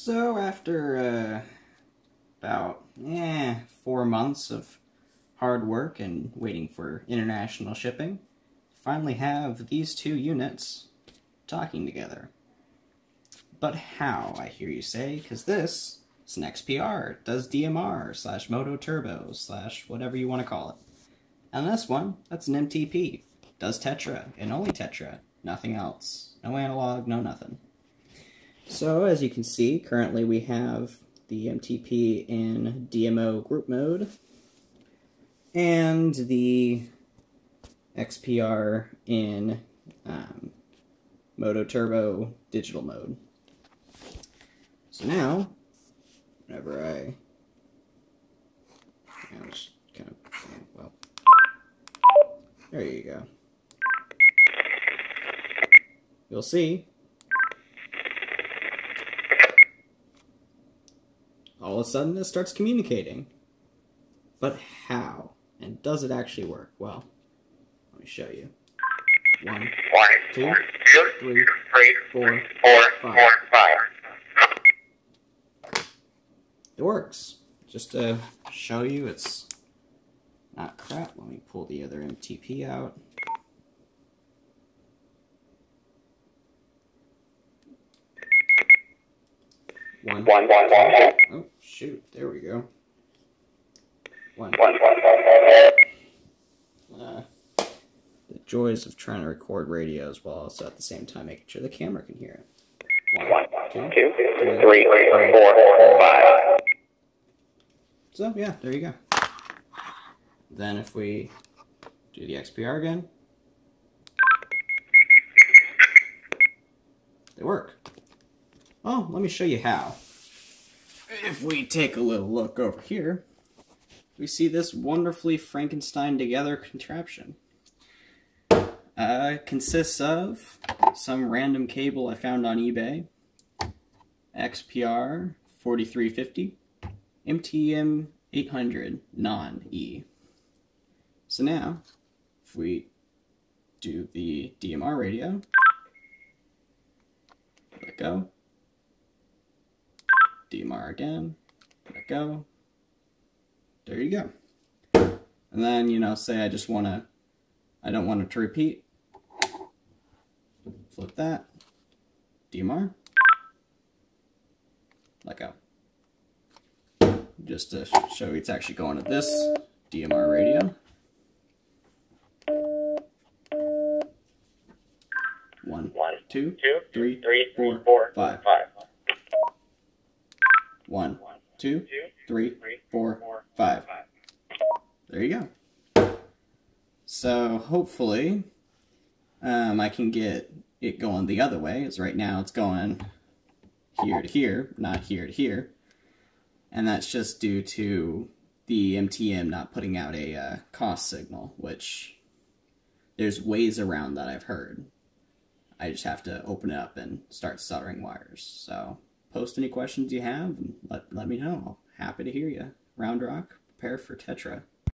So after uh, about eh, four months of hard work and waiting for international shipping, finally have these two units talking together. But how, I hear you say, because this is an XPR, does DMR slash MOTOTRBO slash whatever you want to call it. And this one, that's an MTP, does Tetra, and only Tetra, nothing else. No analog, no nothing. So as you can see, currently we have the MTP in DMO group mode and the XPR in um, MOTOTRBO digital mode. So now, whenever I, I just kind of, well, there you go. You'll see all of a sudden it starts communicating. But how? And does it actually work? Well, let me show you. One, One, two, two, three, three, four. four, four, five. It works. Just to show you it's not crap, let me pull the other MTP out. One. One, one, one, one. Oh, shoot. There we go. One. One, one, one, one. Uh, the joys of trying to record radios while also at the same time making sure the camera can hear it. One, two. two, three, four, five. So, yeah, there you go. Then if we do the XPR again, they work. Oh, let me show you how. If we take a little look over here, we see this wonderfully Frankenstein together contraption. Uh, consists of some random cable I found on eBay, XPR 4350, MTM 800 non-E. So now, if we do the DMR radio, let go, DMR again, let go, there you go. And then, you know, say I just want to, I don't want it to repeat, flip that, DMR, let go just to show it's actually going to this DMR radio. One, One, two, two, three, three, four, four, five. five. One, two, three, four, five. There you go. So hopefully, um, I can get it going the other way. As right now it's going here to here, not here to here, and that's just due to the MTM not putting out a uh, COS signal, which there's ways around that I've heard. I just have to open it up and start soldering wires. So post any questions you have and let, let me know. Happy to hear you. Round Rock, prepare for Tetra.